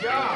job.